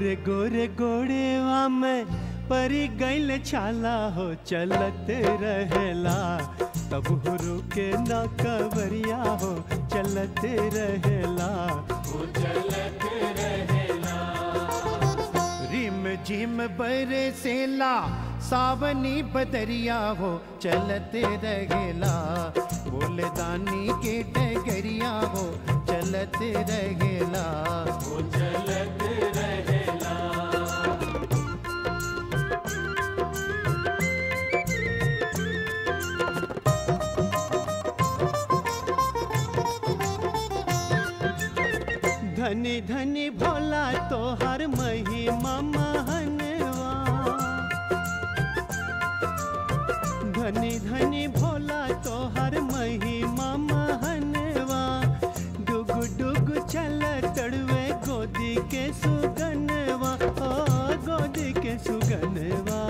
गोरे गोरे गोड़ेवा में परी गैल छाला हो चलत रहेला। तब हो रुके न कवरिया हो चलत रहेला। रिम झिम बरसेला सावनी बदरिया हो चलते रहेला। बोले दानी के डगरिया हो चलते रहेला। धनी धनी भोला तो हर महिमा महनवा। धनी धनी भोला तो हर महिमा महनवा। डुग डुग चल तड़वे गोदी के सुगनवा। ओ, गोदी के सुगनवा।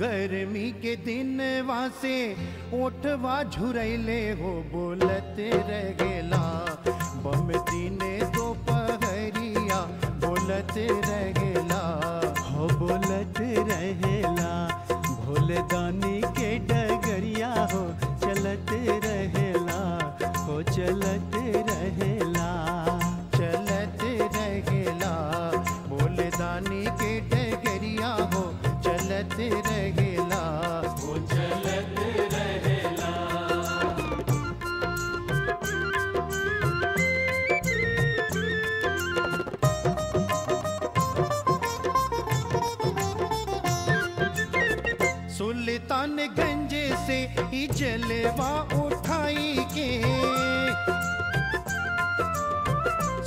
गर्मी के दिन वासे ओठवा झुरैले हो बोलते रहेला बम रहेला चलते रहेला सुल्तानगंज से जलवा उठाई के।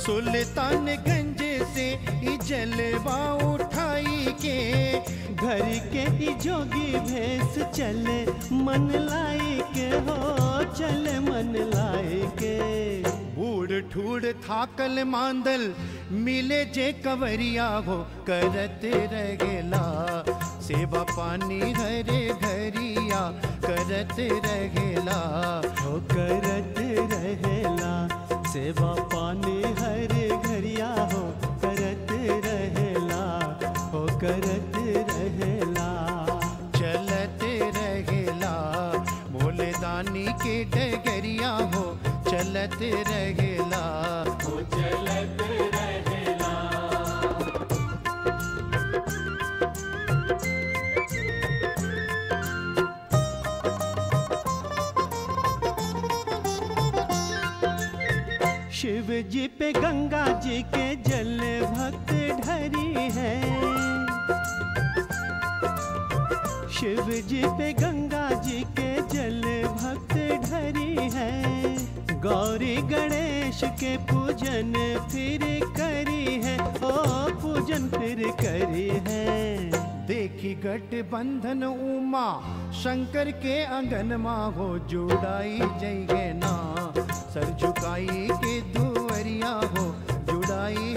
सुल्तानगंज से ही जलवा उठाई के, घर के जोगी भेस चले मन लाई के हो, चले मन लाई के बूढ़ ठूढ़ थाकल मांदल, मिले जे कवरिया हो करते रहेला सेवा पानी हरे घरिया करते रहेला हो करत रहेला सेवा पानी हरे दानी के डगरिया हो चलत रहेला। हो चलते रहेला। शिव जी पे गंगा जी के जल भक्त ढरी है। शिव जी पे गंगा गठबंधन उमा, शंकर के अंगन माँ हो जुड़ाई जय ना सर झुकाई के दुवरिया हो, जुड़ाई